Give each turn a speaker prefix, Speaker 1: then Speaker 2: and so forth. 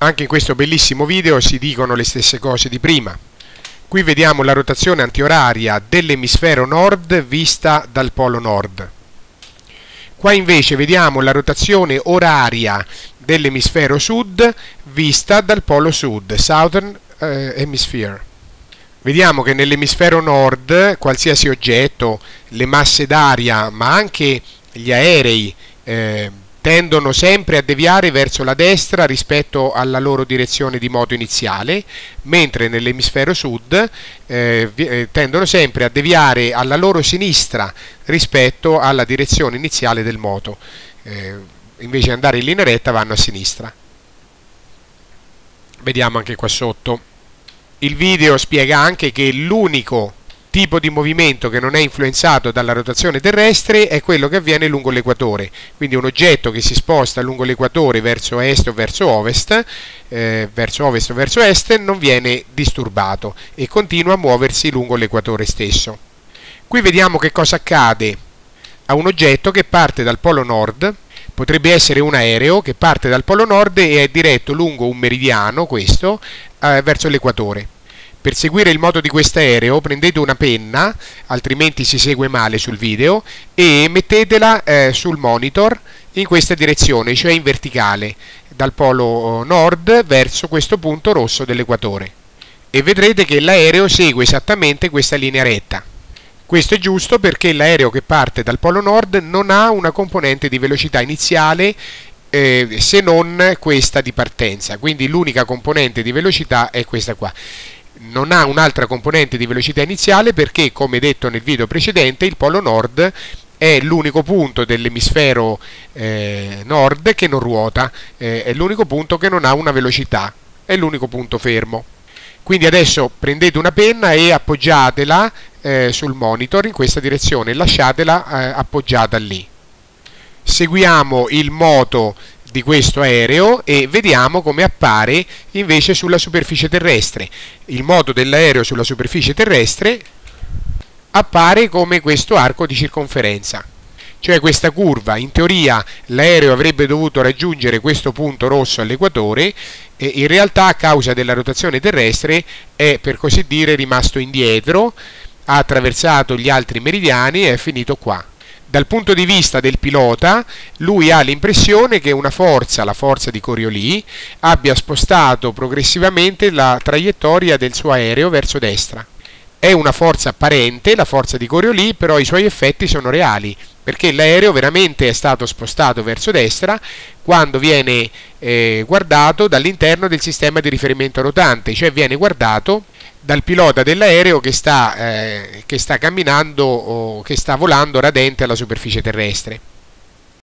Speaker 1: Anche in questo bellissimo video si dicono le stesse cose di prima. Qui vediamo la rotazione antioraria dell'emisfero nord vista dal polo nord. Qua invece vediamo la rotazione oraria dell'emisfero sud vista dal polo sud, Southern eh, Hemisphere. Vediamo che nell'emisfero nord qualsiasi oggetto, le masse d'aria, ma anche gli aerei, eh, tendono sempre a deviare verso la destra rispetto alla loro direzione di moto iniziale, mentre nell'emisfero sud eh, eh, tendono sempre a deviare alla loro sinistra rispetto alla direzione iniziale del moto. Eh, invece di andare in linea retta vanno a sinistra. Vediamo anche qua sotto. Il video spiega anche che l'unico tipo di movimento che non è influenzato dalla rotazione terrestre è quello che avviene lungo l'equatore, quindi un oggetto che si sposta lungo l'equatore verso est o verso ovest, eh, verso ovest o verso est, non viene disturbato e continua a muoversi lungo l'equatore stesso. Qui vediamo che cosa accade a un oggetto che parte dal polo nord, potrebbe essere un aereo che parte dal polo nord e è diretto lungo un meridiano, questo, eh, verso l'equatore per seguire il moto di quest'aereo prendete una penna, altrimenti si segue male sul video, e mettetela eh, sul monitor in questa direzione, cioè in verticale, dal polo nord verso questo punto rosso dell'equatore. E vedrete che l'aereo segue esattamente questa linea retta. Questo è giusto perché l'aereo che parte dal polo nord non ha una componente di velocità iniziale eh, se non questa di partenza, quindi l'unica componente di velocità è questa qua non ha un'altra componente di velocità iniziale perché, come detto nel video precedente, il polo nord è l'unico punto dell'emisfero eh, nord che non ruota, eh, è l'unico punto che non ha una velocità, è l'unico punto fermo. Quindi adesso prendete una penna e appoggiatela eh, sul monitor in questa direzione, lasciatela eh, appoggiata lì. Seguiamo il moto di questo aereo e vediamo come appare invece sulla superficie terrestre. Il moto dell'aereo sulla superficie terrestre appare come questo arco di circonferenza cioè questa curva. In teoria l'aereo avrebbe dovuto raggiungere questo punto rosso all'equatore e in realtà a causa della rotazione terrestre è per così dire rimasto indietro, ha attraversato gli altri meridiani e è finito qua dal punto di vista del pilota, lui ha l'impressione che una forza, la forza di Coriolis, abbia spostato progressivamente la traiettoria del suo aereo verso destra. È una forza apparente, la forza di Coriolis, però i suoi effetti sono reali, perché l'aereo veramente è stato spostato verso destra quando viene eh, guardato dall'interno del sistema di riferimento rotante, cioè viene guardato dal pilota dell'aereo che, eh, che sta camminando o che sta volando radente alla superficie terrestre.